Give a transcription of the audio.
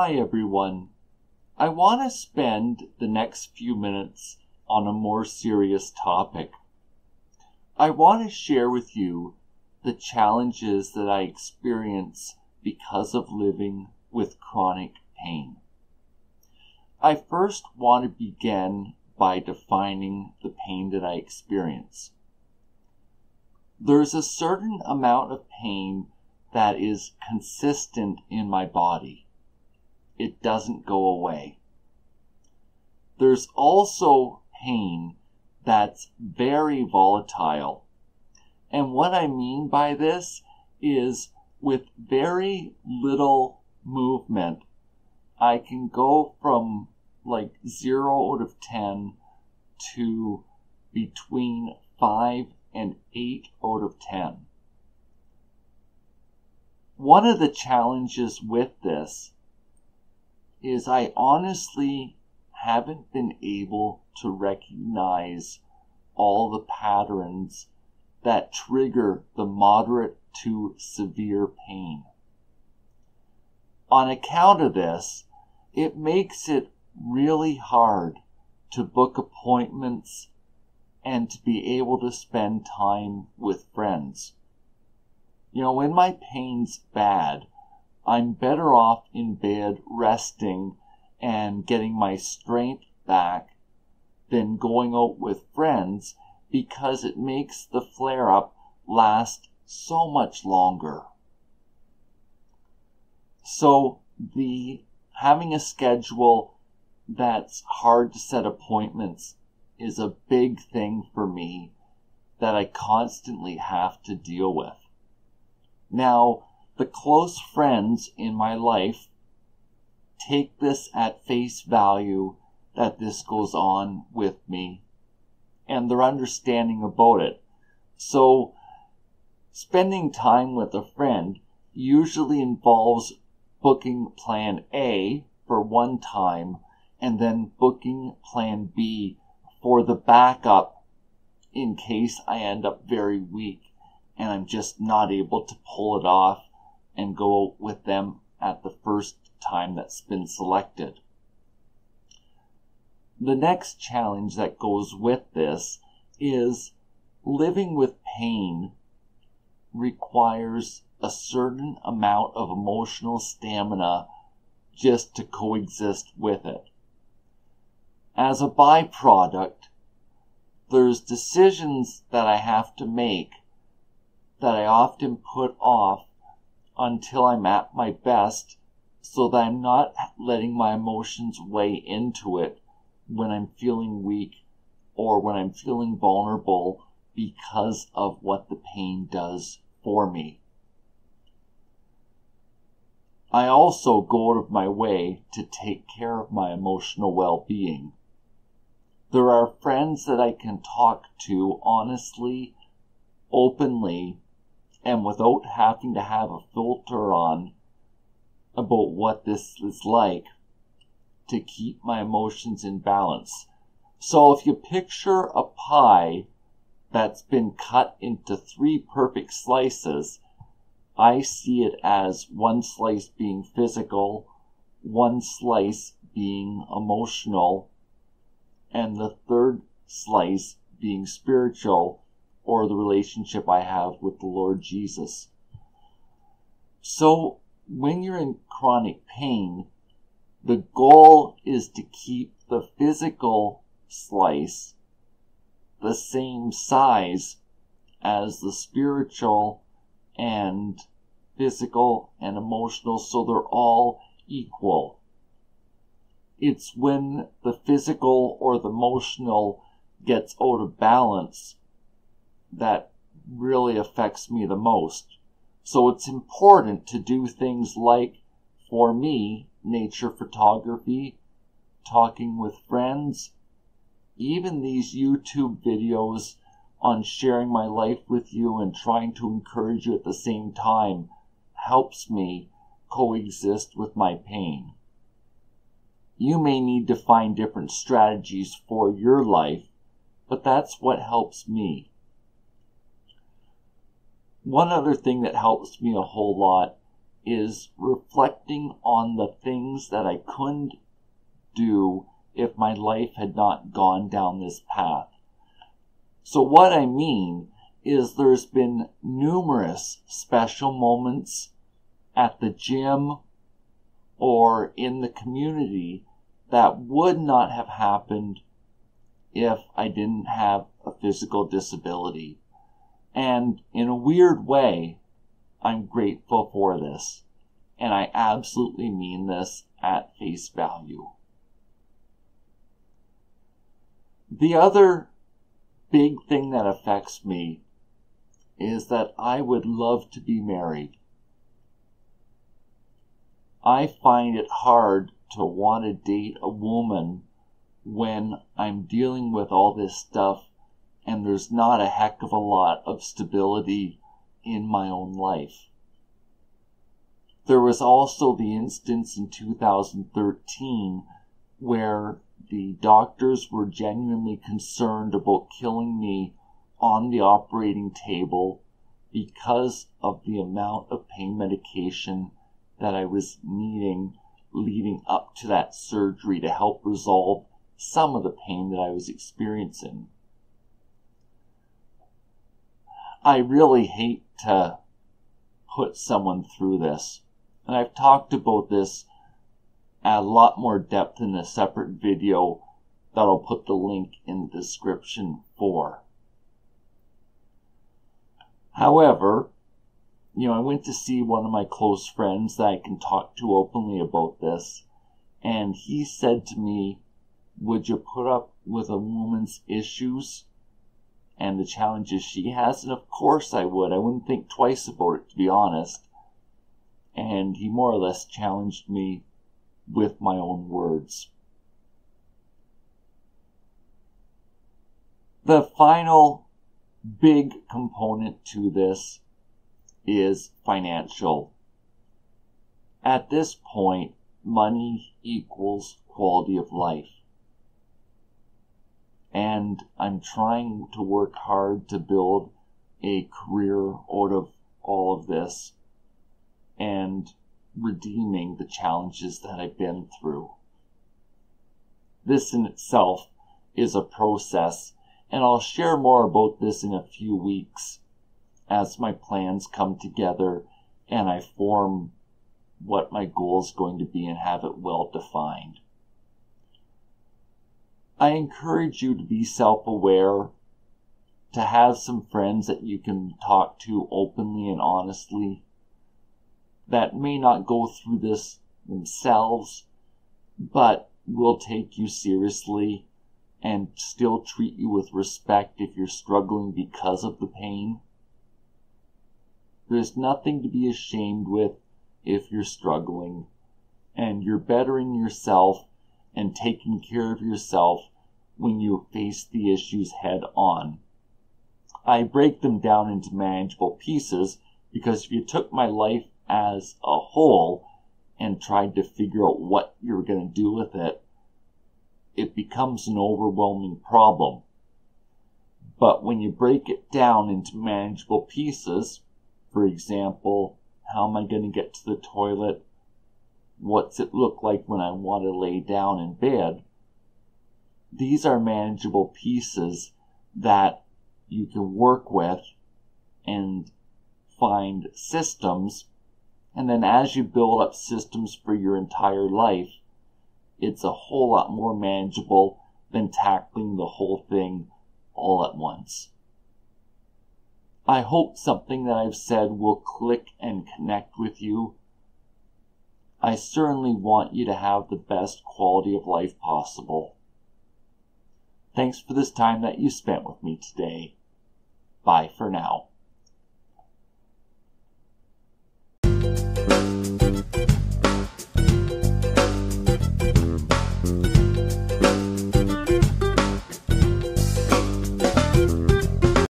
Hi everyone. I want to spend the next few minutes on a more serious topic. I want to share with you the challenges that I experience because of living with chronic pain. I first want to begin by defining the pain that I experience. There's a certain amount of pain that is consistent in my body. It doesn't go away. There's also pain that's very volatile. And what I mean by this is with very little movement, I can go from like 0 out of 10 to between 5 and 8 out of 10. One of the challenges with this is I honestly haven't been able to recognize all the patterns that trigger the moderate to severe pain. On account of this, it makes it really hard to book appointments and to be able to spend time with friends. You know, when my pain's bad, I'm better off in bed resting and getting my strength back than going out with friends because it makes the flare up last so much longer. So the having a schedule that's hard to set appointments is a big thing for me that I constantly have to deal with. Now, the close friends in my life take this at face value that this goes on with me and their understanding about it. So, spending time with a friend usually involves booking plan A for one time and then booking plan B for the backup in case I end up very weak and I'm just not able to pull it off and go with them at the first time that's been selected. The next challenge that goes with this is living with pain requires a certain amount of emotional stamina just to coexist with it. As a byproduct, there's decisions that I have to make that I often put off until I'm at my best so that I'm not letting my emotions weigh into it when I'm feeling weak or when I'm feeling vulnerable because of what the pain does for me. I also go out of my way to take care of my emotional well being. There are friends that I can talk to honestly, openly, and without having to have a filter on about what this is like to keep my emotions in balance. So if you picture a pie that's been cut into three perfect slices, I see it as one slice being physical, one slice being emotional, and the third slice being spiritual or the relationship I have with the Lord Jesus. So when you're in chronic pain, the goal is to keep the physical slice the same size as the spiritual and physical and emotional, so they're all equal. It's when the physical or the emotional gets out of balance that really affects me the most. So it's important to do things like, for me, nature photography, talking with friends, even these YouTube videos on sharing my life with you and trying to encourage you at the same time helps me coexist with my pain. You may need to find different strategies for your life, but that's what helps me. One other thing that helps me a whole lot is reflecting on the things that I couldn't do if my life had not gone down this path. So, what I mean is there's been numerous special moments at the gym or in the community that would not have happened if I didn't have a physical disability. And in a weird way, I'm grateful for this. And I absolutely mean this at face value. The other big thing that affects me is that I would love to be married. I find it hard to want to date a woman when I'm dealing with all this stuff and there's not a heck of a lot of stability in my own life. There was also the instance in 2013 where the doctors were genuinely concerned about killing me on the operating table because of the amount of pain medication that I was needing leading up to that surgery to help resolve some of the pain that I was experiencing. I really hate to put someone through this. And I've talked about this at a lot more depth in a separate video that I'll put the link in the description for. However, you know, I went to see one of my close friends that I can talk to openly about this, and he said to me, would you put up with a woman's issues and the challenges she has? And of course I would. I wouldn't think twice about it, to be honest. And he more or less challenged me with my own words. The final big component to this is financial. At this point, money equals quality of life and I'm trying to work hard to build a career out of all of this and redeeming the challenges that I've been through. This in itself is a process, and I'll share more about this in a few weeks as my plans come together and I form what my goal is going to be and have it well defined. I encourage you to be self aware, to have some friends that you can talk to openly and honestly that may not go through this themselves, but will take you seriously and still treat you with respect if you're struggling because of the pain. There's nothing to be ashamed with if you're struggling and you're bettering yourself and taking care of yourself when you face the issues head on. I break them down into manageable pieces because if you took my life as a whole and tried to figure out what you're going to do with it, it becomes an overwhelming problem. But when you break it down into manageable pieces, for example, how am I going to get to the toilet? What's it look like when I want to lay down in bed? These are manageable pieces that you can work with and find systems. And then as you build up systems for your entire life, it's a whole lot more manageable than tackling the whole thing all at once. I hope something that I've said will click and connect with you. I certainly want you to have the best quality of life possible. Thanks for this time that you spent with me today. Bye for now.